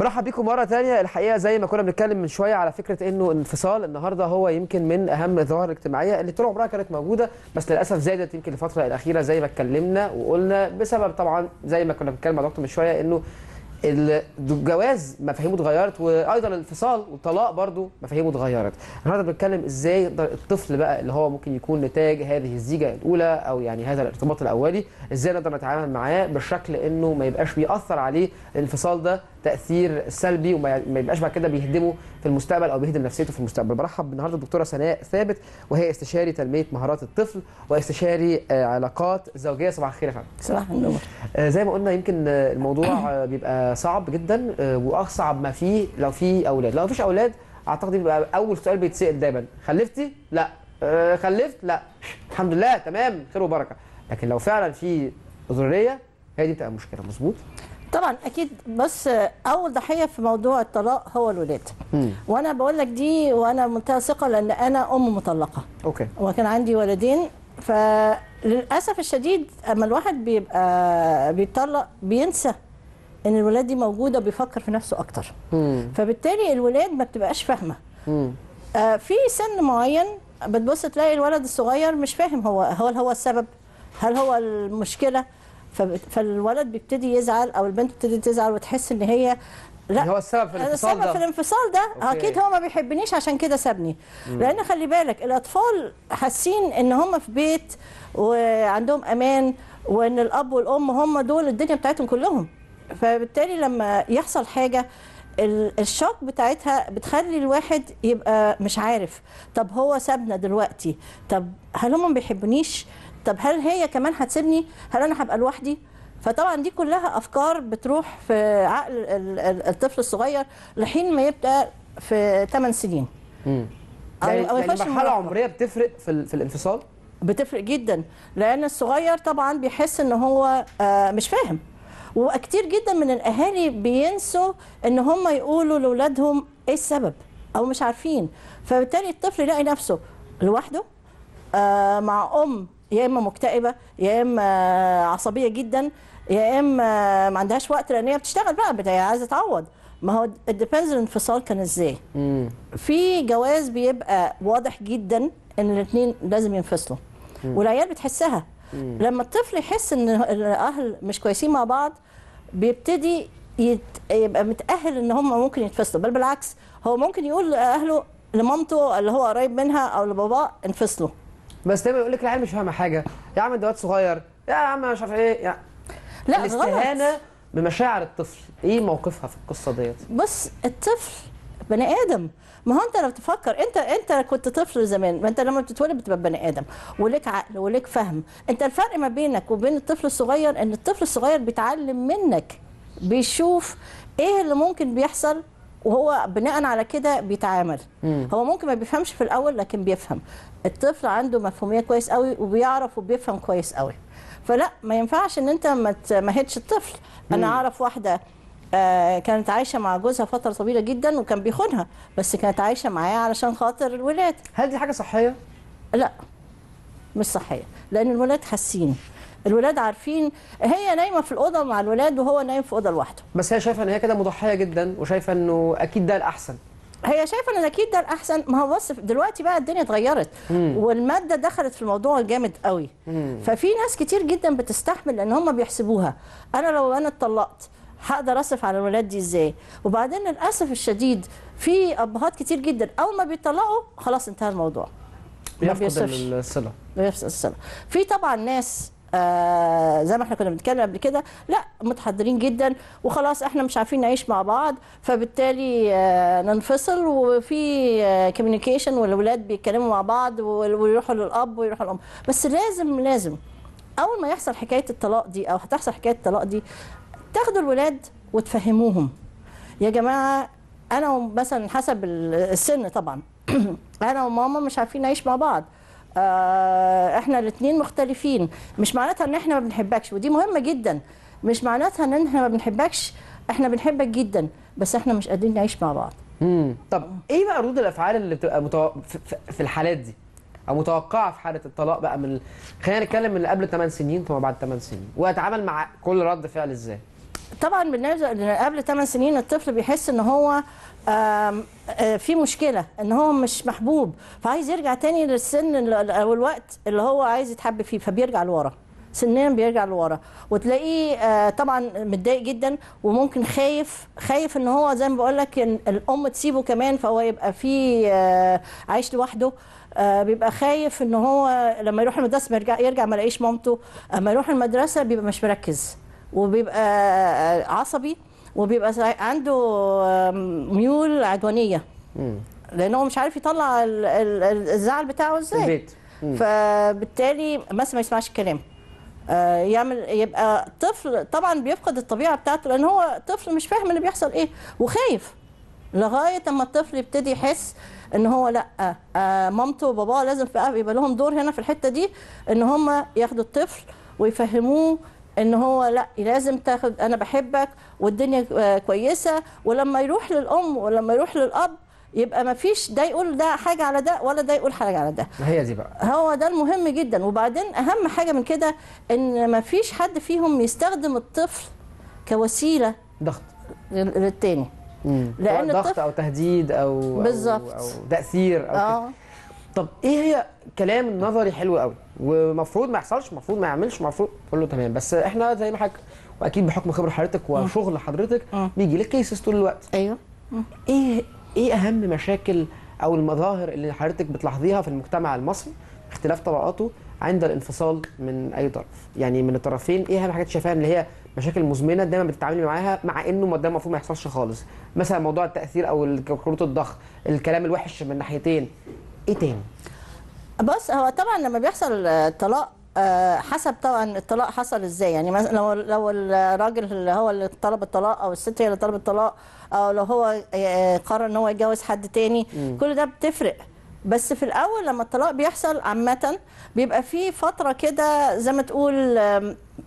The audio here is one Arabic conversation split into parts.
برحب بيكم مرة تانية. الحقيقة زي ما كنا بنتكلم من شوية على فكرة إنه انفصال. النهارده هو يمكن من أهم الظواهر الاجتماعية اللي طول عمرها كانت موجودة بس للأسف زادت يمكن الفترة الأخيرة زي ما اتكلمنا وقلنا بسبب طبعا زي ما كنا بنتكلم مع دكتور من شوية إنه الجواز مفاهيمه اتغيرت وأيضا الانفصال والطلاق برضو مفاهيمه اتغيرت. النهارده بنتكلم إزاي الطفل بقى اللي هو ممكن يكون نتاج هذه الزيجة الأولى أو يعني هذا الارتباط الأولي إزاي نقدر نتعامل معاه بالشكل إنه ما يبقاش بيأثر عليه الانفصال ده. تأثير سلبي وما ما يبقاش بعد كده بيهدمه في المستقبل أو بيهدم نفسيته في المستقبل. برحب النهارده الدكتورة سناء ثابت وهي استشاري تنمية مهارات الطفل واستشاري آه، علاقات زوجية. صباح الخير يا فندم. صباح النور. آه، زي ما قلنا يمكن الموضوع بيبقى صعب جدا آه، وأصعب ما فيه لو في أولاد. لو مفيش أولاد أعتقد بيبقى أول سؤال بيتسأل دايما خلفتي؟ لا. خلفت؟ لا. الحمد لله تمام خير وبركة. لكن لو فعلا في ذريه هي دي بتبقى مشكله مظبوط؟ طبعا أكيد بس أول ضحية في موضوع الطلاق هو الولاد. وأنا بقول لك دي وأنا منتهى ثقه لأن أنا أم مطلقة. أوكي. وكان عندي ولدين فللأسف الشديد أما الواحد بيبقى بيطلق بينسى إن الولاد دي موجودة وبيفكر في نفسه أكتر. مم. فبالتالي الولاد ما بتبقاش فاهمة. آه، في سن معين بتبص تلاقي الولد الصغير مش فاهم هو هل هو السبب؟ هل هو المشكلة؟ فالولد بيبتدي يزعل أو البنت بتبتدي تزعل وتحس إن هي لأ هو السبب في الانفصال السبب في ده. الانفصال ده. أوكي. أكيد هو ما بيحبنيش عشان كده سابني. لأن خلي بالك الأطفال حاسين إن هم في بيت وعندهم أمان وإن الأب والأم هم دول الدنيا بتاعتهم كلهم. فبالتالي لما يحصل حاجة ال- الشوك بتاعتها بتخلي الواحد يبقى مش عارف طب هو سابنا دلوقتي؟ طب هل هم ما بيحبونيش؟ طب هل هي كمان هتسيبني؟ هل أنا هبقى لوحدي؟ فطبعا دي كلها أفكار بتروح في عقل ال- ال- الطفل الصغير لحين ما يبقى في 8 سنين. مم. أو- يعني أو يعني يخش مرحلة المراهقة. عمرية بتفرق في في الانفصال؟ بتفرق جدا لأن الصغير طبعا بيحس إن هو آه، مش فاهم. وكتير جدا من الأهالي بينسوا إن هم يقولوا لاولادهم إيه السبب؟ أو مش عارفين. فبالتالي الطفل يلاقي نفسه لوحده آه، مع أم يا إما مكتئبة يا إما عصبية جدا يا إما ما عندهاش وقت لأن هي بتشتغل بقى عايزة تعوض. ما هو الديبندز الانفصال كان إزاي. مم. في جواز بيبقى واضح جدا إن الاثنين لازم ينفصلوا. والعيال بتحسها. لما الطفل يحس إن الأهل مش كويسين مع بعض بيبتدي يت... يبقى متأهل إن هم ممكن يتفصلوا بل بالعكس هو ممكن يقول لأهله لمامته اللي هو قريب منها أو لباباه انفصلوا. بس دايما يقول لك العيال مش فاهمة حاجة. يا عم ده واد صغير. يا عم مش عارف إيه. يعني لا غلط. الاستهانة بمشاعر الطفل. إيه موقفها في القصة ديت؟ بص الطفل بني آدم. ما هو أنت لو تفكر أنت أنت كنت طفل زمان ما أنت لما بتتولد بتبقى بني آدم. وليك عقل وليك فهم. أنت الفرق ما بينك وبين الطفل الصغير إن الطفل الصغير بيتعلم منك بيشوف إيه اللي ممكن بيحصل وهو بناء على كده بيتعامل. مم. هو ممكن ما بيفهمش في الأول لكن بيفهم. الطفل عنده مفهومية كويس قوي وبيعرف وبيفهم كويس قوي. فلا ما ينفعش إن أنت ما تمهدش الطفل. أنا أعرف واحدة آه، كانت عايشة مع جوزها فترة طويلة جدا وكان بيخونها بس كانت عايشة معاه علشان خاطر الولاد. هل دي حاجة صحية؟ لا مش صحية لأن الولاد حاسين. الولاد عارفين هي نايمة في الأوضة مع الولاد وهو نايم في أوضة لوحده. بس هي شايفة إن هي كده مضحية جدا وشايفة إنه أكيد ده الأحسن. هي شايفة إن أكيد ده الأحسن. ما هو بص دلوقتي بقى الدنيا اتغيرت والمادة دخلت في الموضوع جامد قوي. ففي ناس كتير جدا بتستحمل لأن هم بيحسبوها. أنا لو أنا اتطلقت هقدر أصرف على الولاد دي إزاي؟ وبعدين للأسف الشديد في أبهات كتير جدا أول ما بيطلقوا خلاص انتهى الموضوع. بيفقد الصلة. بنفس السنة في طبعا ناس آه زي ما إحنا كنا بنتكلم قبل كده لا متحضرين جدا وخلاص إحنا مش عارفين نعيش مع بعض فبالتالي آه ننفصل وفي آه كوميونيكيشن والولاد بيتكلموا مع بعض ويروحوا للأب ويروحوا للأم. بس لازم لازم أول ما يحصل حكاية الطلاق دي أو هتحصل حكاية الطلاق دي تاخدوا الولاد وتفهموهم. يا جماعة أنا مثلا حسب ال- السن طبعا. أنا وماما مش عارفين نعيش مع بعض. آه، إحنا الاثنين مختلفين. مش معناتها ان إحنا ما بنحبكش ودي مهمة جدا. مش معناتها ان إحنا ما بنحبكش إحنا بنحبك جدا بس إحنا مش قادرين نعيش مع بعض. امم طب إيه بقى ردود الافعال اللي بتبقى متو... في- الحالات دي؟ أو متوقعة في حالة الطلاق بقى من خلينا نتكلم من اللي قبل 8 سنين ثم بعد 8 سنين. واتعامل مع كل رد فعل إزاي؟ طبعا بالنسبة قبل 8 سنين الطفل بيحس إن هو آه، في مشكلة إن هو مش محبوب فعايز يرجع تاني للسن أو الوقت اللي هو عايز يتحب فيه فبيرجع لورا سنيا بيرجع لورا وتلاقيه آه، طبعا متضايق جدا وممكن خايف خايف إن هو زي ما بقول لك الأم تسيبه كمان فهو يبقى في آه، عايش لوحده بيبقى خايف إن هو لما يروح المدرسة يرجع يرجع ما يلاقيش مامته أما يروح المدرسة بيبقى مش مركز. وبيبقى آه، عصبي وبيبقى عنده ميول عدوانية. لأن هو مش عارف يطلع ال- ال- الزعل بتاعه إزاي. فبالتالي مثلا ما يسمعش الكلام. آه، يعمل يبقى طفل طبعا بيفقد الطبيعة بتاعته لأن هو طفل مش فاهم اللي بيحصل إيه وخايف. لغاية أما الطفل يبتدي يحس إن هو لأ آه، مامته وباباه لازم بقى يبقى لهم دور هنا في الحتة دي إن هم ياخدوا الطفل ويفهموه إن هو لأ لازم تاخد أنا بحبك والدنيا آه، كويسة ولما يروح للأم ولما يروح للأب يبقى ما فيش ده يقول ده حاجة على ده ولا ده يقول حاجة على ده. هي دي بقى. هو ده المهم جدا. وبعدين أهم حاجة من كده إن ما فيش حد فيهم يستخدم الطفل كوسيلة ضغط. لل- للتاني. سواء ضغط أو تهديد أو أو- بالظبط. أو تأثير أو كده. آه طب إيه هي كلام نظري حلو قوي؟ ومفروض ما يحصلش المفروض ما يعملش المفروض كله تمام. بس إحنا زي ما حضرتك واكيد بحكم خبرة حضرتك وشغل حضرتك مم. بيجي لك كيسز طول الوقت. أيوه. إيه إيه اهم مشاكل أو المظاهر اللي حضرتك بتلاحظيها في المجتمع المصري؟ اختلاف طبقاته عند الانفصال من أي طرف. يعني من الطرفين إيه اهم حاجات شايفاها اللي هي مشاكل مزمنة دايما بتتعاملي معاها مع انه ده المفروض ما يحصلش خالص؟ مثلا موضوع التأثير أو كروت الضغط الكلام الوحش من ناحيتين إيه تاني؟ بص هو طبعا لما بيحصل طلاق آه، حسب طبعا الطلاق حصل إزاي. يعني مثلا لو لو الراجل اللي هو اللي طلب الطلاق أو الست هي اللي طلبت الطلاق أو لو هو آه، قرر إن هو يتجوز حد تاني كل ده بتفرق. بس في الأول لما الطلاق بيحصل عامة بيبقى في فترة كده زي ما تقول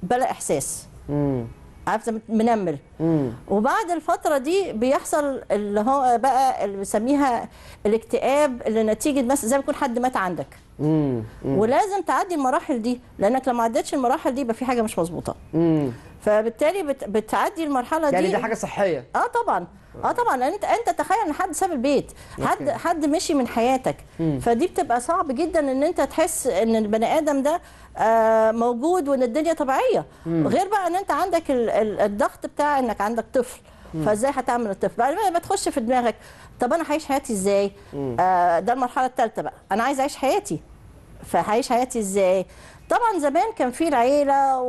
بلا إحساس. امم عارف زي ما منمل امم وبعد الفترة دي بيحصل اللي هو بقى اللي بنسميها الاكتئاب اللي نتيجة مثلا زي ما يكون حد مات عندك. امم ولازم تعدي المراحل دي لأنك لو ما عدتش المراحل دي يبقى في حاجة مش مظبوطة. امم فبالتالي بت... بتعدي المرحلة يعني دي دي حاجة صحية. آه طبعا. آه طبعا لأن أنت أنت تخيل إن حد ساب البيت حد. حد مشي من حياتك. فدي بتبقى صعب جدا إن أنت تحس إن البني آدم ده آه موجود وإن الدنيا طبيعية. غير بقى إن أنت عندك ال- ال- الضغط بتاع إنك عندك طفل. فإزاي هتعمل الطفل؟ بعد ما بتخش في دماغك طب أنا هعيش حياتي إزاي؟ آه ده المرحلة الثالثه بقى. أنا عايز أعيش حياتي. فهعيش حياتي إزاي؟ طبعا زمان كان في العيلة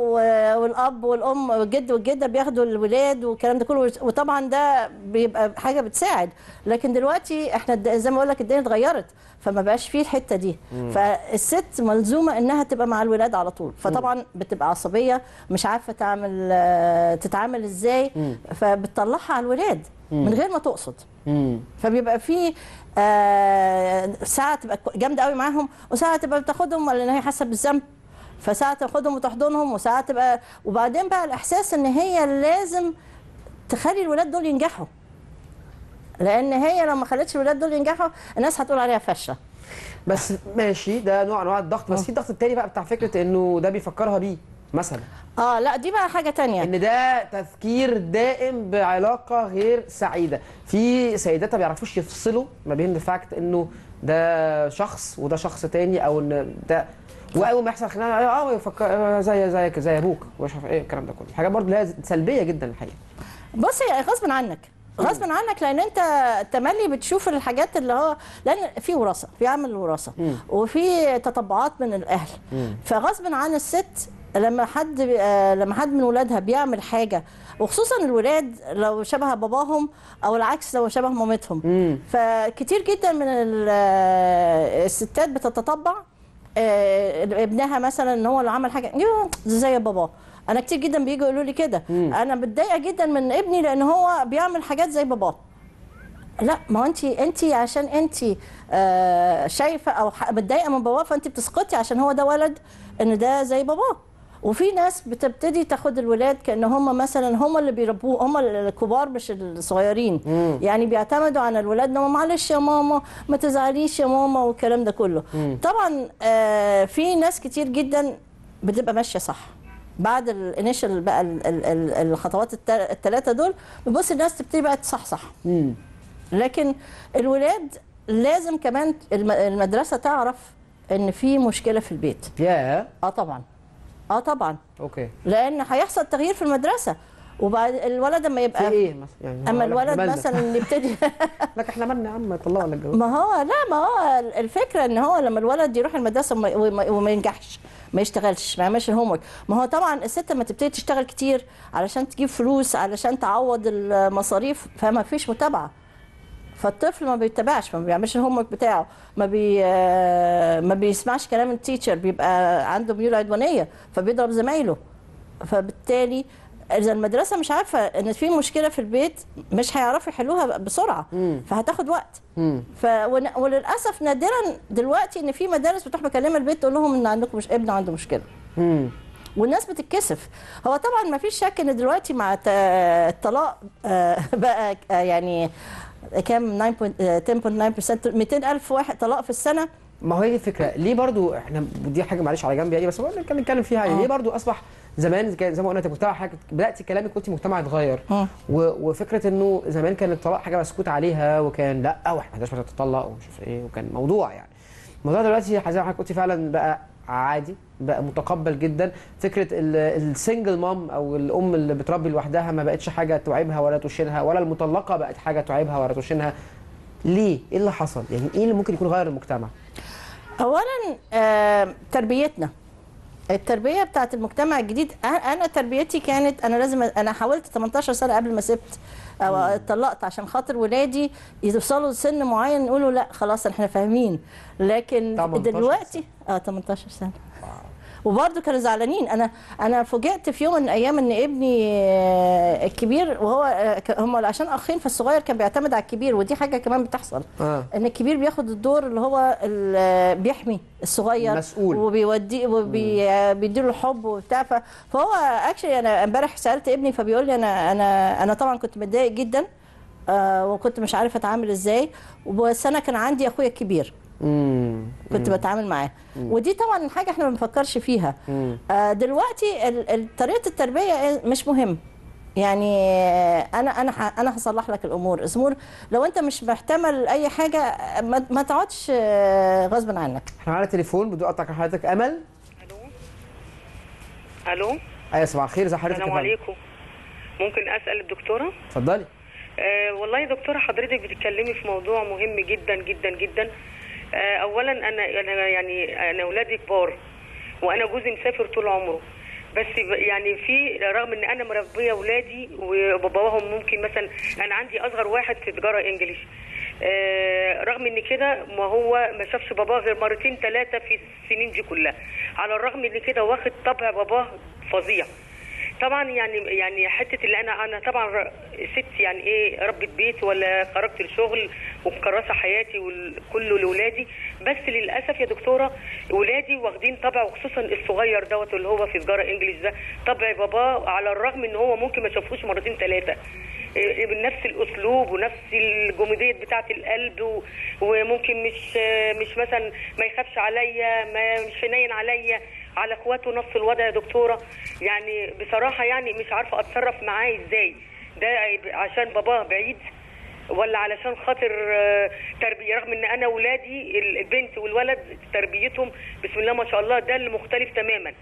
والأب والأم والجد والجدة بياخدوا الولاد والكلام ده كله وطبعا ده بيبقى حاجة بتساعد. لكن دلوقتي إحنا زي ما بقول لك الدنيا اتغيرت فما بقاش فيه الحتة دي. فالست ملزومة إنها تبقى مع الولاد على طول. فطبعا بتبقى عصبية مش عارفة تعمل تتعامل إزاي فبتطلعها على الولاد من غير ما تقصد. امم فبيبقى في آه ساعة تبقى جامدة قوي معاهم وساعة تبقى بتاخدهم لأن هي حاسة بالذنب فساعة تاخدهم وتحضنهم وساعة تبقى وبعدين بقى الإحساس إن هي لازم تخلي الولاد دول ينجحوا. لأن هي لو ما خلتش الولاد دول ينجحوا الناس هتقول عليها فاشله بس ماشي ده نوع أنواع الضغط. بس في الضغط التاني بقى بتاع فكرة إنه ده بيفكرها بيه. مثلا. آه لا دي بقى حاجة تانية. إن ده تفكير دائم بعلاقة غير سعيدة. في سيدات ما بيعرفوش يفصلوا ما بين الفاكت إنه ده شخص وده شخص تاني أو إن ده. وأول ما يحصل خناقة آه يفكر آه، زي زيك زي أبوك ومش عارف إيه الكلام ده كله. حاجات برضه اللي هي سلبية جدا الحقيقة. بص هي غصب عنك. غصب عنك لأن أنت تملي بتشوف الحاجات اللي هو لأن في وراثة في عامل وراثة وفي تطبعات من الأهل. فغصب عن الست لما حد آه، لما حد من ولادها بيعمل حاجة وخصوصا الولاد لو شبه باباهم أو العكس لو شبه مامتهم. مم. فكتير جدا من آه، الستات بتتطبع. آه، ابنها مثلا إن هو اللي عمل حاجة زي باباه. أنا كتير جدا بيجوا يقولوا لي كده. أنا متضايقة جدا من ابني لأن هو بيعمل حاجات زي باباه. لا ما هو انت انت عشان انت شايفة أو متضايقة من باباه فانت بتسقطي عشان هو ده ولد إن ده زي باباه. وفي ناس بتبتدي تاخد الولاد كأن هم مثلا هم اللي بيربوه هم الكبار مش الصغيرين. يعني بيعتمدوا على الولاد انه معلش يا ماما ما تزعليش يا ماما والكلام ده كله. طبعا آه، في ناس كتير جدا بتبقى ماشية صح. بعد ال initial بقى ال- ال- ال- الخطوات الثلاثه دول بتبص الناس تبتدي بقى تصحصح لكن الولاد لازم كمان الم- المدرسة تعرف إن في مشكلة في البيت. يا آه طبعا. آه طبعا. okay. لأن هيحصل تغيير في المدرسة. وبعد الولد اما في يبقى إيه مثلا؟ يعني أما لك الولد مالنا. مثلا يبتدي لك إحنا مالنا يا عم طلعوا ولا الجواز ما هو لا ما هو الفكرة إن هو لما الولد يروح المدرسة وما, وما, وما ينجحش ما يشتغلش ما يعملش الهوم ما هو طبعا الست لما تبتدي تشتغل كتير علشان تجيب فلوس علشان تعوض المصاريف فما فيش متابعة. فالطفل ما بيتبعش ما بيعملش ال homework بتاعه ما بي آه، ما بيسمعش كلام ال teacher بيبقى عنده ميول عدوانية فبيضرب زمايله. فبالتالي إذا المدرسة مش عارفة إن في مشكلة في البيت مش هيعرفوا يحلوها بسرعة فهتاخد وقت. ف ون- وللأسف نادرا دلوقتي إن في مدارس بتروح مكلمه البيت تقول لهم إن عندكم مش ابن عنده مشكلة. والناس بتتكسف. هو طبعا ما فيش شك إن دلوقتي مع الطلاق آه، بقى آه، يعني كام؟ 9.9% 200 ألف واحد طلاق في السنة. ما هو هي دي الفكرة. ليه برضو إحنا دي حاجة معلش على جنب يعني بس لك نتكلم فيها يعني. آه. ليه برضو أصبح زمان كان زي ما قلنا أنت مجتمع حاجة بداتي كلامك قلتي مجتمع اتغير. آه. و- وفكرة إنه زمان كان الطلاق حاجة مسكوت عليها وكان لأ وإحنا ما عندناش تطلق ومش عارف إيه وكان موضوع يعني. الموضوع دلوقتي زي ما حضرتك قلتي فعلا بقى عادي بقى متقبل جدا. فكرة السنجل مام أو الأم اللي بتربي لوحدها ما بقتش حاجة تعيبها ولا تشينها ولا المطلقة بقت حاجة تعيبها ولا تشينها ليه؟ إيه اللي حصل؟ يعني إيه اللي ممكن يكون غير المجتمع؟ اولا آه، تربيتنا. التربية بتاعت المجتمع الجديد أنا تربيتي كانت أنا لازم أنا حاولت 18 سنة قبل ما سبت أو اتطلقت عشان خاطر ولادي يوصلوا لسن معين يقولوا لا خلاص إحنا فاهمين. لكن 18 دلوقتي آه 18 سنة. وبرضه كانوا زعلانين. أنا أنا فوجئت في يوم من الأيام إن ابني آه، الكبير وهو آه، هم عشان أخين فالصغير كان بيعتمد على الكبير ودي حاجة كمان بتحصل. آه. إن الكبير بياخد الدور اللي هو ال- بيحمي الصغير مسؤول. وبيوديه وبيديله الحب وبتاع. فهو اكشلي أنا امبارح سألت ابني فبيقول لي أنا أنا أنا طبعا كنت متضايق جدا آه وكنت مش عارفه أتعامل إزاي. بس أنا كان عندي أخويا الكبير. كنت بتعامل معاه. ودي طبعا حاجة إحنا ما بنفكرش فيها. آه دلوقتي طريقة التربية مش مهم. يعني أنا أنا ح- أنا هصلح لك الأمور. امور لو أنت مش محتمل أي حاجة ما, ما تقعدش آه، غصب عنك. إحنا معانا تليفون بدون اقطع حضرتك. أمل؟ ألو؟ ألو؟ أيوه صباح الخير. ازي حضرتك السلام؟ عليكم. ممكن أسأل الدكتورة؟ اتفضلي. آه والله يا دكتورة حضرتك بتتكلمي في موضوع مهم جدا جدا جدا. آه اولا أنا أنا يعني أنا أولادي كبار وأنا جوزي مسافر طول عمره. بس يعني في رغم إن أنا مربية أولادي وباباهم ممكن مثلا أنا عندي أصغر واحد في تجارة إنجليش. آه رغم إن كده ما هو ما شافش باباه غير مرتين ثلاثة في السنين دي كلها. على الرغم إن كده واخد طبع باباه فظيع. طبعا يعني يعني حتة اللي أنا أنا طبعا ست يعني إيه ربة بيت ولا خرجت الشغل ومكرسه حياتي وكله لاولادي بس للأسف يا دكتورة ولادي واخدين طبع وخصوصا الصغير دوت اللي هو في تجارة إنجليش ده طبع باباه على الرغم إن هو ممكن ما شافوش مرتين ثلاثة بنفس الأسلوب ونفس الجموديه بتاعة القلب و- وممكن مش مش مثلا ما يخافش عليا ما مش حنين عليا. على اخواته نفس الوضع يا دكتورة. يعني بصراحة يعني مش عارفة أتصرف معاه إزاي. ده عشان باباه بعيد ولا علشان خاطر آه، تربية؟ رغم إن أنا ولادي البنت والولد تربيتهم بسم الله ما شاء الله ده اللي مختلف تماما.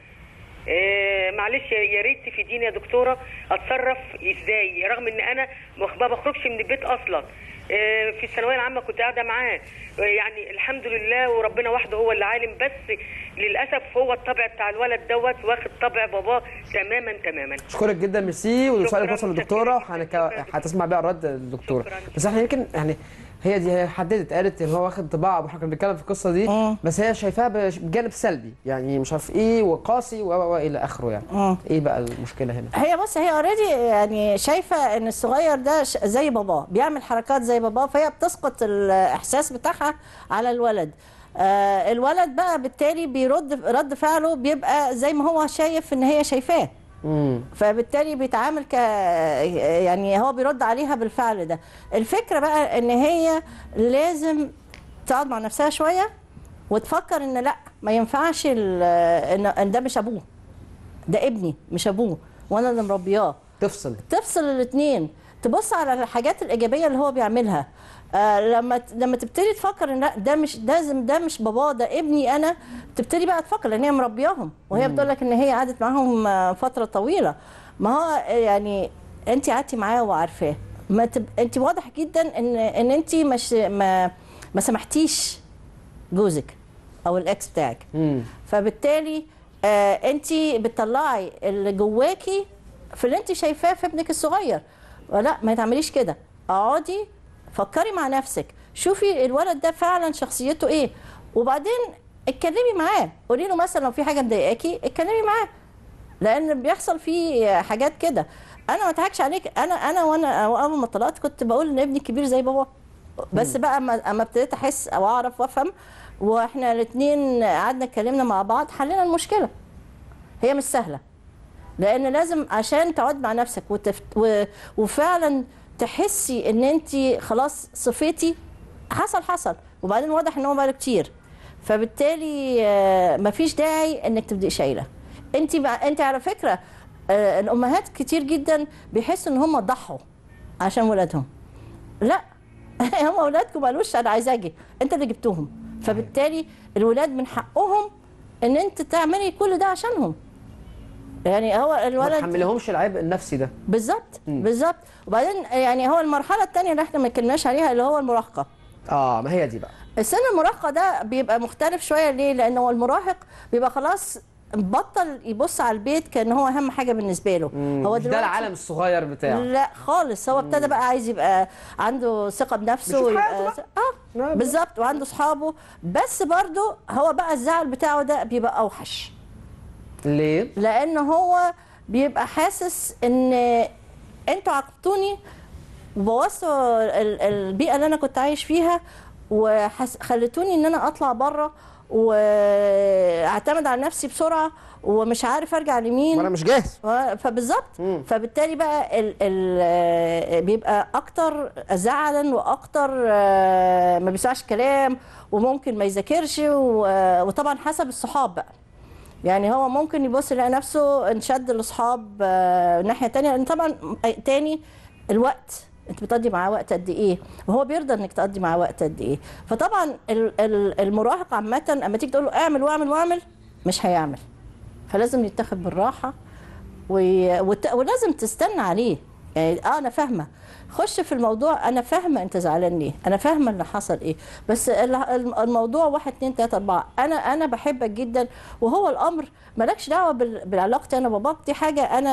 آه، معلش يا- ريت تفيديني يا دكتورة أتصرف إزاي؟ رغم إن أنا ما بخرجش من البيت أصلا. في الثانوية العامة كنت قاعدة معاه آه، يعني الحمد لله وربنا وحده هو اللي عالم بس للأسف هو الطبع بتاع الولد دوت واخد طبع باباه تماما تماما اشكرك جدا ميرسي والسؤال شكراً، يوصل للدكتوره. هتسمع بقى الرد الدكتوره. بس إحنا يمكن يعني هي دي هي حددت قالت إن هو واخد طباع وإحنا كنا بنتكلم في القصة دي مم. بس هي شايفاها بجانب سلبي يعني مش عارف إيه وقاسي و و- إلى آخره يعني مم. إيه بقى المشكلة هنا هي بص هي already يعني شايفة إن الصغير ده زي باباه بيعمل حركات زي باباه فهي بتسقط الإحساس بتاعها على الولد آه الولد بقى بالتالي بيرد رد فعله بيبقى زي ما هو شايف إن هي شايفاه فبالتالي بيتعامل ك يعني هو بيرد عليها بالفعل ده. الفكرة بقى إن هي لازم تقعد مع نفسها شوية وتفكر إن لأ ما ينفعش ال- ان ده مش أبوه. ده ابني مش أبوه. وأنا اللي مربياه. تفصل. تفصل الاثنين تبص على الحاجات الإيجابية اللي هو بيعملها. آه لما لما تبتدي تفكر إن لا ده مش لازم ده مش بابا ده ابني أنا تبتدي بقى تفكر لأن هي مربياهم. وهي بتقول لك إن هي قعدت معاهم آه، فترة طويلة. ما هو آه، يعني انت قعدتي معاه وعارفاه. ما تب... انت واضح جدا إن إن انت مش ما ما سمحتيش جوزك أو الإكس بتاعك. امم فبالتالي آه انت بتطلعي اللي جواكي في اللي انت شايفاه في ابنك الصغير. لا ما تعمليش كده. اقعدي فكري مع نفسك. شوفي الولد ده فعلا شخصيته إيه. وبعدين اتكلمي معاه. قولي له مثلا لو في حاجة مضايقاكي اتكلمي معاه. لأن بيحصل فيه حاجات كده. أنا ما أضحكش عليك. أنا أنا وأنا اول ما طلعت كنت بقول إن ابني كبير زي بابا. بس بقى أما ابتديت أحس أو أعرف وأفهم وإحنا الاثنين قعدنا اتكلمنا مع بعض حلينا المشكلة. هي مش سهلة. لأن لازم عشان تقعد مع نفسك وتفت و... وفعلا تحسي إن انت خلاص صفيتي. حصل حصل. وبعدين واضح إن هو بقاله كتير. فبالتالي آه، مفيش داعي إنك تبدي شايلة. انت انت على فكرة آه، الأمهات كتير جدا بيحسوا إن هم ضحوا عشان ولادهم. لأ هم أولادكم قالوش أنا عايزة أجي. أنت اللي جبتوهم فبالتالي الولاد من حقهم إن أنت تعملي كل ده عشانهم. يعني هو ما الولد تحملهمش العبء النفسي ده. بالظبط بالظبط. وبعدين يعني هو المرحلة الثانية اللي إحنا ما اتكلمناش عليها اللي هو المراهقة. آه ما هي دي بقى. السن المراهقة ده بيبقى مختلف شوية ليه؟ لأن هو المراهق بيبقى خلاص بطل يبص على البيت كان هو أهم حاجة بالنسبة له. هو مش ده العالم الصغير بتاعه. لا خالص هو ابتدى بقى عايز يبقى عنده ثقة بنفسه بيشوف ويبقى حياته بقى. آه. بالظبط وعنده اصحابه بس برضه هو بقى الزعل بتاعه ده بيبقى أوحش. ليه؟ لأن هو بيبقى حاسس إن أنتوا عاقبتوني وبوظتوا ال- البيئة اللي أنا كنت عايش فيها وخلتوني إن أنا أطلع بره وأعتمد على نفسي بسرعة ومش عارف أرجع لمين. وأنا مش جاهز. فبالظبط. فبالتالي بقى ال ال بيبقى أكتر زعلا وأكتر ما بيسمعش كلام وممكن ما يذاكرش وطبعا حسب الصحاب بقى. يعني هو ممكن يبص يلاقي نفسه انشد لاصحاب آه، ناحية تانية لأن طبعا تاني الوقت انت بتقضي معاه وقت قد إيه؟ وهو بيرضى إنك تقضي معاه وقت قد إيه؟ فطبعا ال- ال- المراهق عامة اما تيجي تقول له اعمل واعمل واعمل مش هيعمل. فلازم يتاخد بالراحة. ولازم تستنى عليه. يعني آه أنا فاهمة. خش في الموضوع أنا فاهمة أنت زعلان ليه أنا فاهمة اللي حصل إيه بس ال- الم- الموضوع واحد اتنين تلاتة أربعة. أنا أنا بحبك جدا وهو الأمر مالكش دعوة بال- بعلاقتي أنا وباباك دي حاجة أنا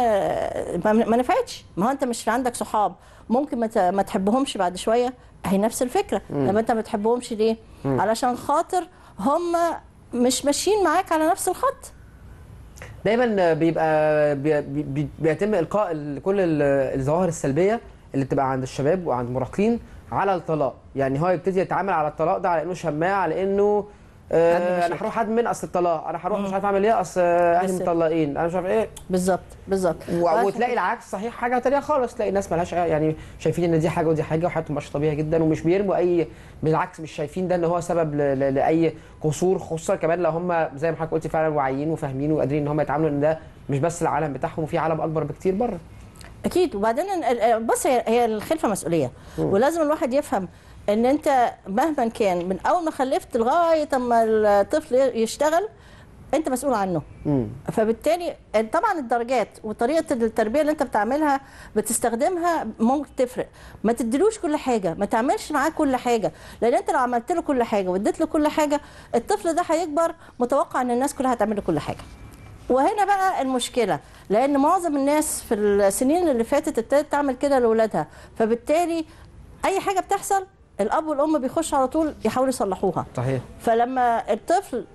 ما ما نفعتش. ما هو أنت مش عندك صحاب ممكن ما تحبهمش بعد شوية. هي نفس الفكرة. لما أنت ما تحبهمش ليه؟ علشان خاطر هم مش ماشيين معاك على نفس الخط. دايما بيبقى بي بي بيتم إلقاء ال- كل ال- الظواهر السلبية اللي بتبقى عند الشباب وعند المراهقين على الطلاق. يعني هو يبتدي يتعامل على الطلاق ده على إنه شماعة على إنه آه. أنا هروح ادمن أصل الطلاق. أنا هروح مش عارف أعمل إيه أصل أهلي مطلقين. أنا مش عارف إيه. بالظبط بالظبط. وتلاقي العكس صحيح حاجة تانية خالص. تلاقي ناس مالهاش يعني شايفين إن دي حاجة ودي حاجة وحياتهم ماشيه طبيعي جدا ومش بيرموا اي بالعكس مش شايفين ده إن هو سبب ل... ل... لأي قصور خصوصا كمان لو هم زي ما حضرتك قلتي فعلا واعيين وفاهمين وقادرين إن هم يتعاملوا إن ده مش بس العالم بتاعهم وفي عالم أكبر بكتير بره. أكيد. وبعدين بص هي هي الخلفة مسؤولية. ولازم الواحد يفهم إن أنت مهما كان من أول ما خلفت لغاية أما الطفل يشتغل أنت مسؤول عنه. امم فبالتالي طبعا الدرجات وطريقة التربية اللي أنت بتعملها بتستخدمها ممكن تفرق. ما تديلوش كل حاجة ما تعملش معاه كل حاجة. لأن أنت لو عملت له كل حاجة واديت له كل حاجة الطفل ده هيكبر متوقع إن الناس كلها هتعمل له كل حاجة. وهنا بقى المشكلة لأن معظم الناس في السنين اللي فاتت ابتدت تعمل كده لأولادها. فبالتالي أي حاجة بتحصل الأب والأم بيخشوا على طول يحاولوا يصلحوها. صحيح. فلما الطفل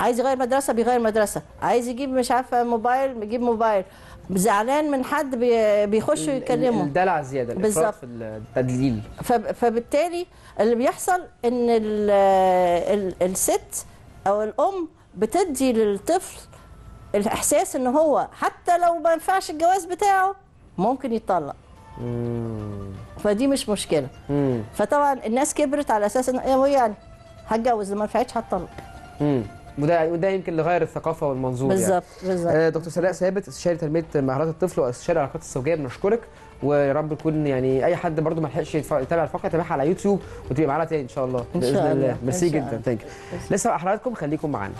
عايز يغير مدرسة بيغير مدرسة عايز يجيب مش عارفة موبايل بيجيب موبايل. زعلان من حد بي- بيخشوا ال- يكلموا الدلع زيادة بالظبط. في التدليل. فب- فبالتالي اللي بيحصل إن ال ال الست أو الأم بتدي للطفل الإحساس إن هو حتى لو ما ينفعش الجواز بتاعه ممكن يتطلق. فدي مش مشكلة. امم فطبعا الناس كبرت على أساس إن إيه يعني هتجوز ما نفعتش هتطلق. وده وده يمكن اللي غير الثقافة والمنظور يعني. بالظبط بالظبط. آه، دكتور سلاء ثابت استشاري تنمية مهارات الطفل واستشاري العلاقات الزوجية بنشكرك. ويا رب يكون يعني أي حد برضو ما لحقش يتابع الفقرة يتابعها على يوتيوب وتبقى معانا تاني إن شاء الله. باذن شاء الله. ميرسي جدا. thank you لسه مع حضراتكم خليكم معانا.